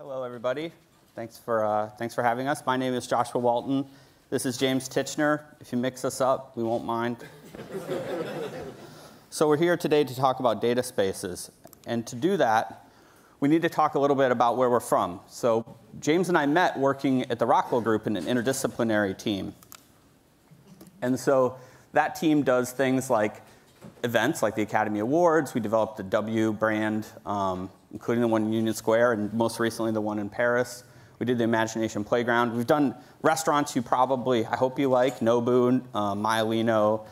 Hello, everybody. Thanks for, uh, thanks for having us. My name is Joshua Walton. This is James Tichenor. If you mix us up, we won't mind. so we're here today to talk about data spaces. And to do that, we need to talk a little bit about where we're from. So James and I met working at the Rockwell Group in an interdisciplinary team. And so that team does things like events like the Academy Awards. We developed the W brand, um, including the one in Union Square, and most recently the one in Paris. We did the Imagination Playground. We've done restaurants you probably, I hope you like, Nobu, uh, Maialino,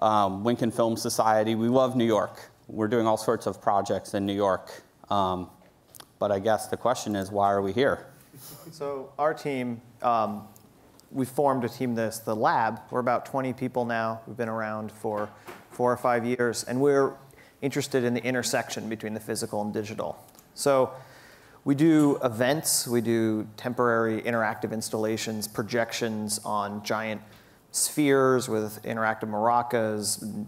um, Winkin Film Society. We love New York. We're doing all sorts of projects in New York. Um, but I guess the question is, why are we here? So our team, um, we formed a team this, the lab. We're about 20 people now. We've been around for four or five years, and we're interested in the intersection between the physical and digital. So we do events, we do temporary interactive installations, projections on giant spheres with interactive maracas,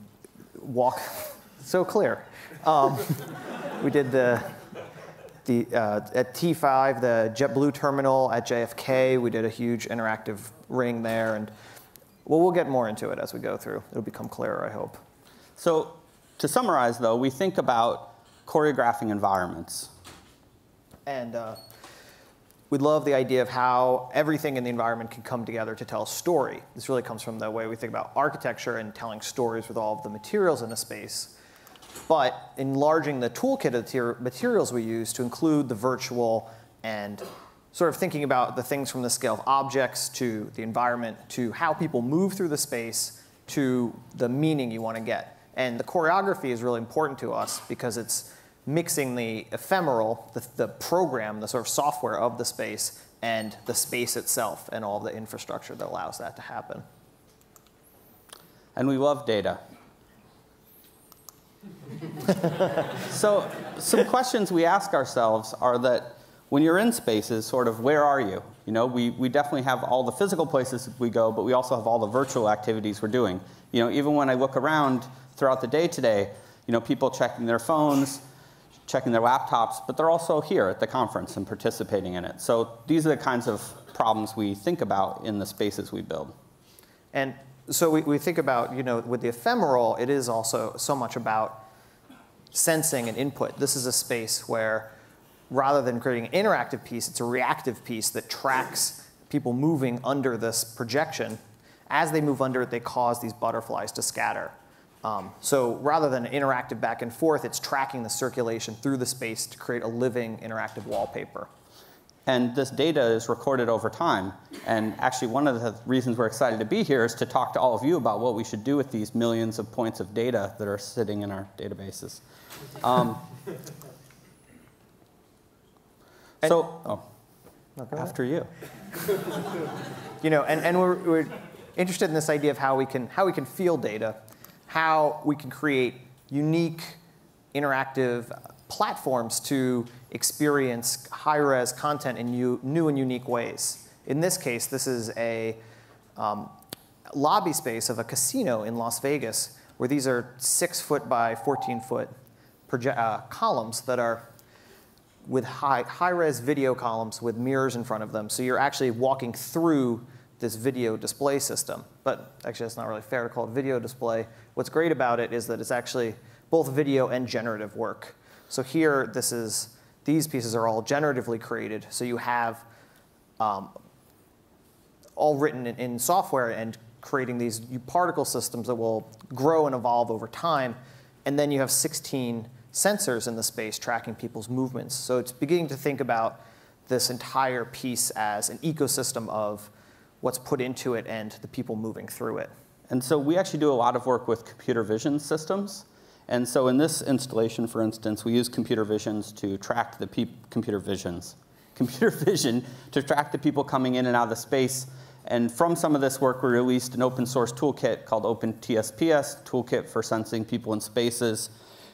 walk, so clear. Um, we did the, the uh, at T5, the JetBlue terminal at JFK, we did a huge interactive ring there, and well, we'll get more into it as we go through. It'll become clearer, I hope. So to summarize, though, we think about choreographing environments. And uh, we love the idea of how everything in the environment can come together to tell a story. This really comes from the way we think about architecture and telling stories with all of the materials in a space. But enlarging the toolkit of the materials we use to include the virtual and sort of thinking about the things from the scale of objects to the environment to how people move through the space to the meaning you want to get. And the choreography is really important to us because it's mixing the ephemeral, the, the program, the sort of software of the space, and the space itself and all the infrastructure that allows that to happen. And we love data. so some questions we ask ourselves are that when you're in spaces, sort of where are you? You know, we, we definitely have all the physical places we go, but we also have all the virtual activities we're doing. You know, even when I look around throughout the day today, you know, people checking their phones, checking their laptops, but they're also here at the conference and participating in it. So these are the kinds of problems we think about in the spaces we build. And so we, we think about, you know, with the ephemeral, it is also so much about sensing and input. This is a space where rather than creating an interactive piece, it's a reactive piece that tracks people moving under this projection. As they move under it, they cause these butterflies to scatter. Um, so rather than interactive back and forth, it's tracking the circulation through the space to create a living interactive wallpaper. And this data is recorded over time. And actually, one of the reasons we're excited to be here is to talk to all of you about what we should do with these millions of points of data that are sitting in our databases. Um, so, oh, after you. you know, and, and we're, we're interested in this idea of how we can, how we can feel data how we can create unique interactive platforms to experience high-res content in new, new, and unique ways. In this case, this is a um, lobby space of a casino in Las Vegas where these are six foot by 14 foot uh, columns that are with high, high-res video columns with mirrors in front of them. So you're actually walking through this video display system. But actually, that's not really fair to call it video display. What's great about it is that it's actually both video and generative work. So here, this is, these pieces are all generatively created. So you have um, all written in, in, software and creating these particle systems that will grow and evolve over time. And then you have 16 sensors in the space tracking people's movements. So it's beginning to think about this entire piece as an ecosystem of what's put into it and the people moving through it. And so we actually do a lot of work with computer vision systems. And so in this installation, for instance, we use computer visions to track the people computer visions, computer vision to track the people coming in and out of the space. And from some of this work, we released an open source toolkit called OpenTSPS, Toolkit for Sensing People in Spaces,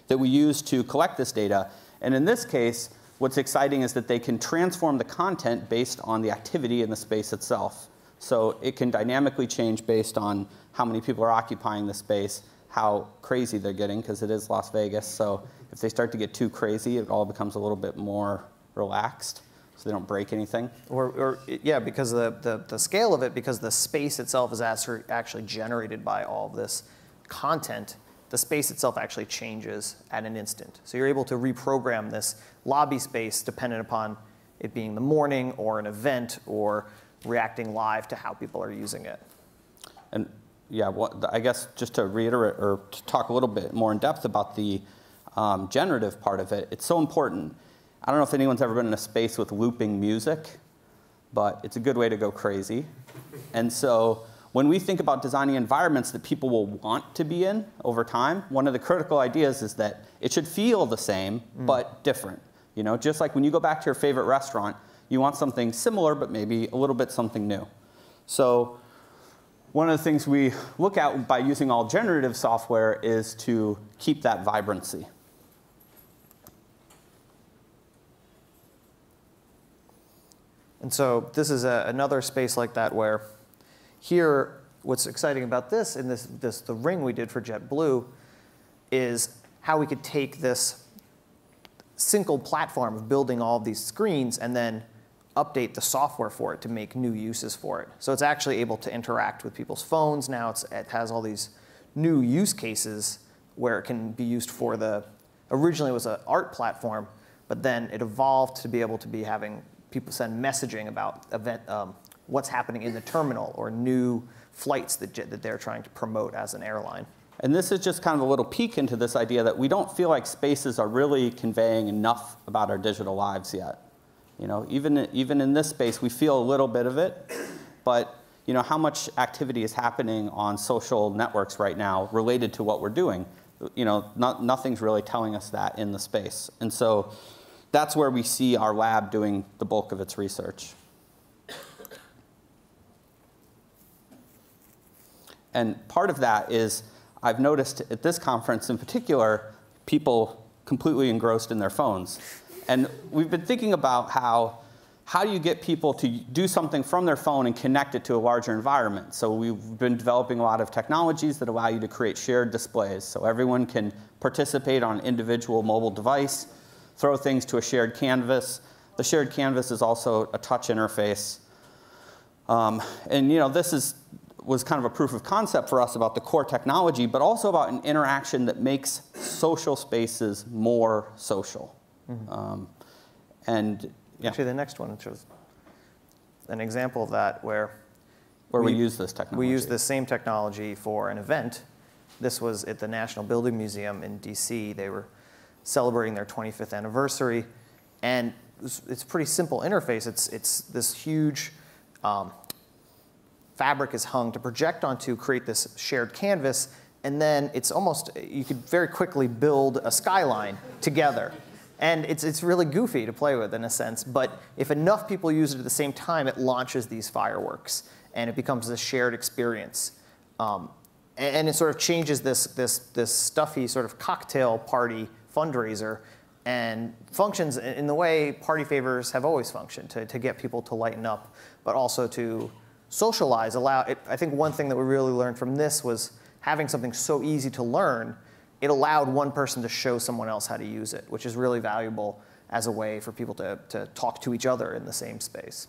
that we use to collect this data. And in this case, what's exciting is that they can transform the content based on the activity in the space itself. So it can dynamically change based on how many people are occupying the space, how crazy they're getting, because it is Las Vegas. So if they start to get too crazy, it all becomes a little bit more relaxed. so they don't break anything. Or, or yeah, because the, the, the scale of it, because the space itself is actually generated by all this content, the space itself actually changes at an instant. So you're able to reprogram this lobby space dependent upon it being the morning or an event or reacting live to how people are using it. And yeah, I guess just to reiterate or to talk a little bit more in depth about the um, generative part of it, it's so important. I don't know if anyone's ever been in a space with looping music, but it's a good way to go crazy. And so when we think about designing environments that people will want to be in over time, one of the critical ideas is that it should feel the same, mm. but different. You know, just like when you go back to your favorite restaurant, you want something similar, but maybe a little bit something new. So one of the things we look at by using all generative software is to keep that vibrancy. And so this is a, another space like that where here, what's exciting about this in this, this the ring we did for JetBlue is how we could take this single platform of building all of these screens and then update the software for it to make new uses for it. So it's actually able to interact with people's phones now. it has all these new use cases where it can be used for the, originally it was an art platform, but then it evolved to be able to be having people send messaging about event, um, what's happening in the terminal or new flights that, that they're trying to promote as an airline. And this is just kind of a little peek into this idea that we don't feel like spaces are really conveying enough about our digital lives yet. You know, even, even in this space, we feel a little bit of it, but you know, how much activity is happening on social networks right now related to what we're doing? You know, not, nothing's really telling us that in the space. And so that's where we see our lab doing the bulk of its research. And part of that is I've noticed at this conference in particular, people completely engrossed in their phones. And we've been thinking about how, how do you get people to do something from their phone and connect it to a larger environment? So we've been developing a lot of technologies that allow you to create shared displays. So everyone can participate on an individual mobile device, throw things to a shared canvas. The shared canvas is also a touch interface. Um, and you know, this is, was kind of a proof of concept for us about the core technology, but also about an interaction that makes social spaces more social. Mm-hmm. Um, and yeah. Actually, the next one shows an example of that where where we, we use this technology. We use the same technology for an event. This was at the National Building Museum in DC. They were celebrating their 25th anniversary, and it's, it's a pretty simple interface. It's it's this huge. Um, fabric is hung to project onto create this shared canvas and then it's almost you could very quickly build a skyline together and it's, it's really goofy to play with in a sense, but if enough people use it at the same time, it launches these fireworks and it becomes a shared experience. Um, and it sort of changes this, this, this stuffy sort of cocktail party fundraiser and functions in the way party favors have always functioned to, to get people to lighten up, but also to socialize. Allow it, I think one thing that we really learned from this was having something so easy to learn it allowed one person to show someone else how to use it, which is really valuable as a way for people to, to talk to each other in the same space.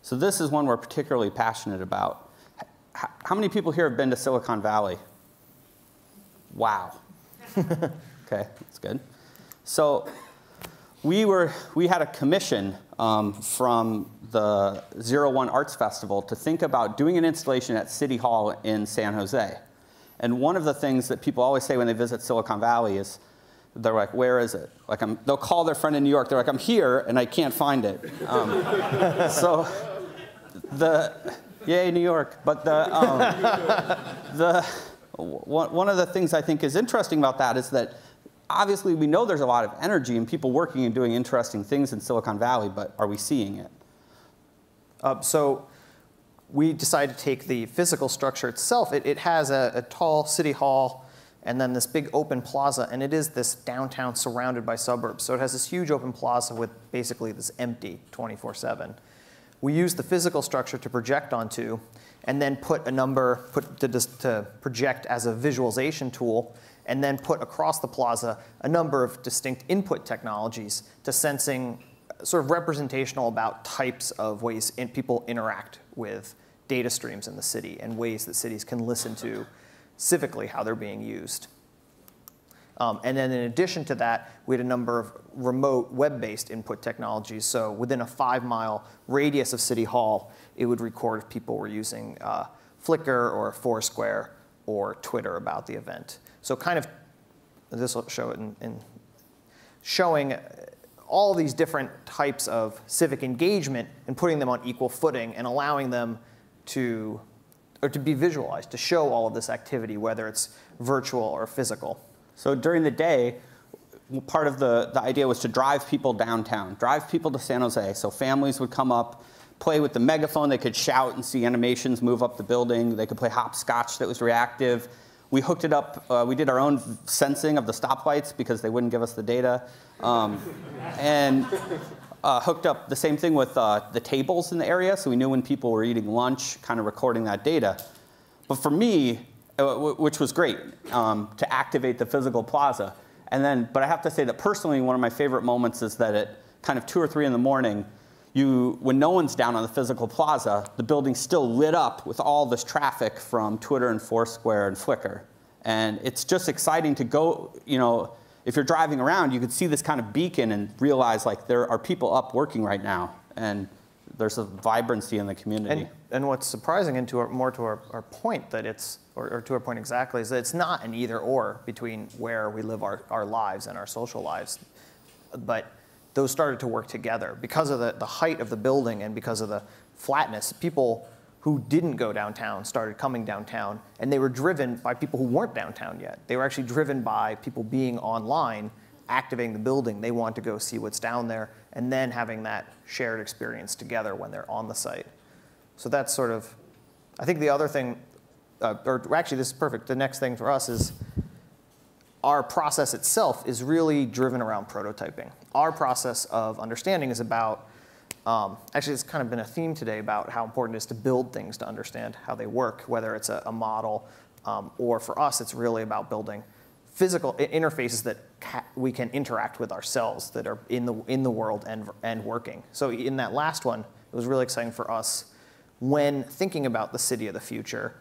So this is one we're particularly passionate about. How many people here have been to Silicon Valley? Wow. okay, that's good. So we were we had a commission um, from the Zero One Arts Festival to think about doing an installation at City Hall in San Jose. And one of the things that people always say when they visit Silicon Valley is, they're like, where is it? Like, I'm, they'll call their friend in New York. They're like, I'm here, and I can't find it. Um, so, the yay New York. But the um, the one of the things I think is interesting about that is that obviously we know there's a lot of energy and people working and doing interesting things in Silicon Valley, but are we seeing it? Uh, so we decided to take the physical structure itself. It, it has a, a, tall city hall and then this big open plaza, and it is this downtown surrounded by suburbs. So it has this huge open plaza with basically this empty 24 7. we use the physical structure to project onto, and then put a number put to, to project as a visualization tool, and then put across the plaza a number of distinct input technologies to sensing sort of representational about types of ways in people interact with data streams in the city and ways that cities can listen to civically how they're being used. Um, and then in addition to that, we had a number of remote web-based input technologies. So within a five mile radius of City Hall, it would record if people were using uh, Flickr or Foursquare or Twitter about the event. So kind of, this will show it in, in showing all these different types of civic engagement and putting them on equal footing and allowing them to, or to be visualized, to show all of this activity, whether it's virtual or physical. So during the day, part of the, the idea was to drive people downtown, drive people to San Jose. So families would come up, play with the megaphone, they could shout and see animations move up the building, they could play hopscotch that was reactive. We hooked it up, uh, we did our own sensing of the stoplights because they wouldn't give us the data. Um, and uh, hooked up the same thing with uh, the tables in the area, so we knew when people were eating lunch, kind of recording that data. But for me, which was great um, to activate the physical plaza. And then, but I have to say that personally, one of my favorite moments is that at kind of two or three in the morning, you, when no one's down on the physical plaza, the building's still lit up with all this traffic from Twitter and Foursquare and Flickr. And it's just exciting to go, you know, if you're driving around, you could see this kind of beacon and realize like there are people up working right now. And there's a vibrancy in the community. And, and what's surprising and to our, more to our, our point that it's, or, or, to our point exactly, is that it's not an either or between where we live our, our lives and our social lives. But those started to work together because of the, the height of the building and because of the flatness. People who didn't go downtown started coming downtown and they were driven by people who weren't downtown yet. They were actually driven by people being online activating the building. They want to go see what's down there and then having that shared experience together when they're on the site. So that's sort of, I think the other thing, uh, or actually this is perfect. The next thing for us is our process itself is really driven around prototyping. Our process of understanding is about, um, actually it's kind of been a theme today about how important it is to build things to understand how they work, whether it's a, a model um, or for us it's really about building physical interfaces that we can interact with ourselves that are in the, in the world and, and working. So in that last one, it was really exciting for us when thinking about the city of the future,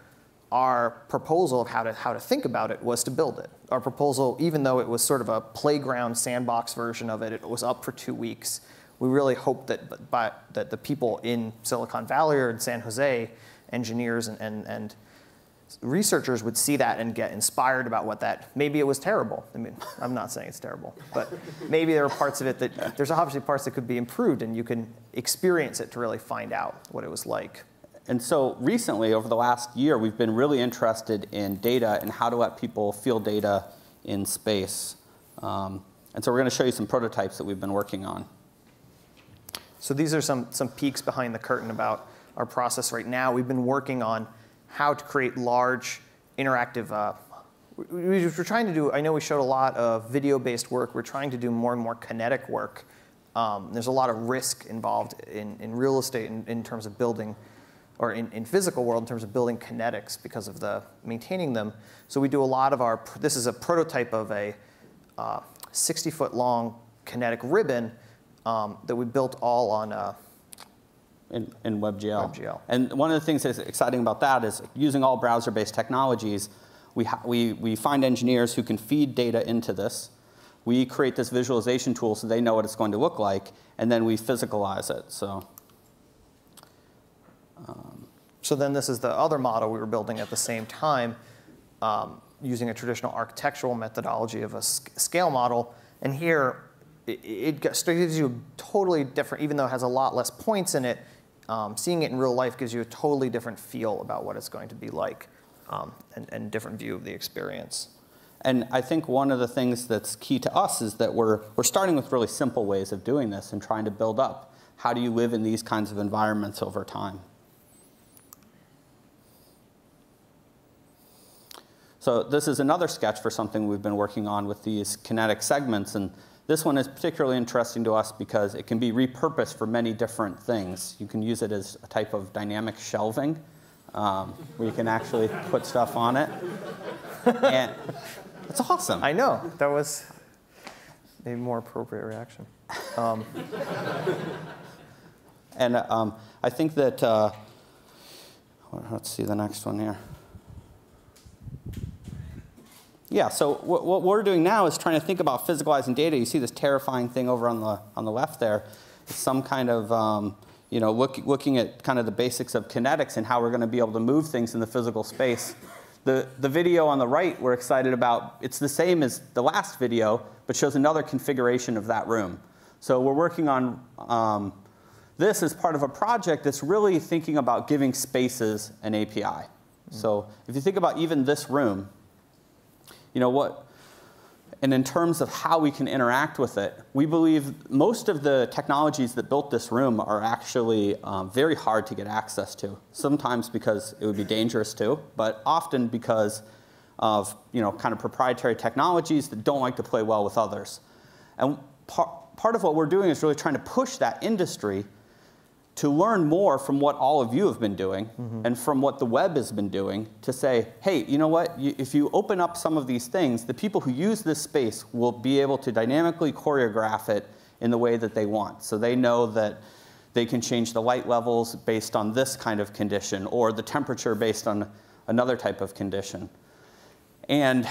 our proposal of how to, how to think about it was to build it. Our proposal, even though it was sort of a playground sandbox version of it, it was up for two weeks. We really hoped that, by, that the people in Silicon Valley or in San Jose, engineers and, and, and researchers would see that and get inspired about what that maybe it was terrible. I mean i'm not saying it's terrible but maybe there are parts of it that there's obviously parts that could be improved and you can experience it to really find out what it was like. And so recently over the last year we've been really interested in data and how to let people feel data in space. Um, and so we're going to show you some prototypes that we've been working on. So these are some some peeks behind the curtain about our process right now. We've been working on how to create large interactive. Uh, we, are trying to do, I know we showed a lot of video-based work. We're trying to do more and more kinetic work. Um, there's a lot of risk involved in, in real estate in, in terms of building, or in, in physical world in terms of building kinetics because of the maintaining them. So we do a lot of our, this is a prototype of a 60 uh, foot long kinetic ribbon um, that we built all on uh, in, in WebGL. WebGL. And one of the things that's exciting about that is using all browser-based technologies, we, we, we find engineers who can feed data into this. We create this visualization tool so they know what it's going to look like, and then we physicalize it. So, um, so then this is the other model we were building at the same time um, using a traditional architectural methodology of a scale model. And here, it, it gives you a totally different, even though it has a lot less points in it, um, seeing it in real life gives you a totally different feel about what it's going to be like um, and, and different view of the experience. And I think one of the things that's key to us is that we're, we're starting with really simple ways of doing this and trying to build up. How do you live in these kinds of environments over time? So this is another sketch for something we've been working on with these kinetic segments. And This one is particularly interesting to us because it can be repurposed for many different things. You can use it as a type of dynamic shelving, um, where you can actually put stuff on it. and it's awesome. I know. That was a more appropriate reaction. Um, and um, I think that, uh, let's see the next one here. Yeah, so what, what, we're doing now is trying to think about physicalizing data. You see this terrifying thing over on the, on the left there. It's some kind of, um, you know, look, looking at kind of the basics of kinetics and how we're going to be able to move things in the physical space. The, the video on the right we're excited about, it's the same as the last video, but shows another configuration of that room. So we're working on um, this as part of a project that's really thinking about giving spaces an API. Mm. So if you think about even this room, you know what, and in terms of how we can interact with it, we believe most of the technologies that built this room are actually um, very hard to get access to. Sometimes because it would be dangerous to, but often because of you know kind of proprietary technologies that don't like to play well with others. And par part of what we're doing is really trying to push that industry to learn more from what all of you have been doing mm-hmm. and from what the web has been doing to say, hey, you know what? You, if you open up some of these things, the people who use this space will be able to dynamically choreograph it in the way that they want. So they know that they can change the light levels based on this kind of condition or the temperature based on another type of condition. And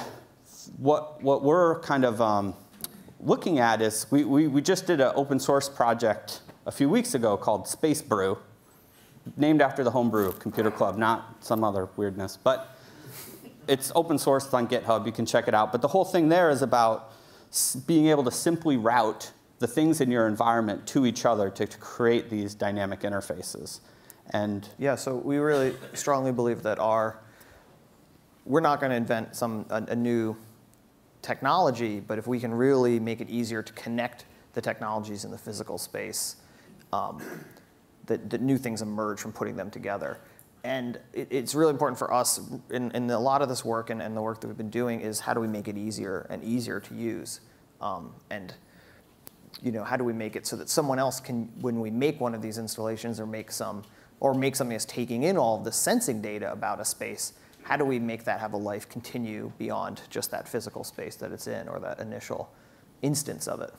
what, what we're kind of um, looking at is we, we, we just did an open source project a few weeks ago called Spacebrew, named after the Homebrew Computer Club, not some other weirdness. But it's open source on GitHub. You can check it out. But the whole thing there is about being able to simply route the things in your environment to each other to, to create these dynamic interfaces. And yeah, so we really strongly believe that our we're not going to invent some a, a new technology, but if we can really make it easier to connect the technologies in the physical space, um, that, that, new things emerge from putting them together. And it, it's really important for us in, in, a lot of this work and, and, the work that we've been doing is how do we make it easier and easier to use? Um, and you know, how do we make it so that someone else can, when we make one of these installations or make some, or make something that's taking in all of the sensing data about a space, how do we make that have a life continue beyond just that physical space that it's in or that initial instance of it?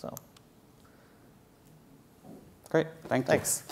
So. Great. Thank Thanks.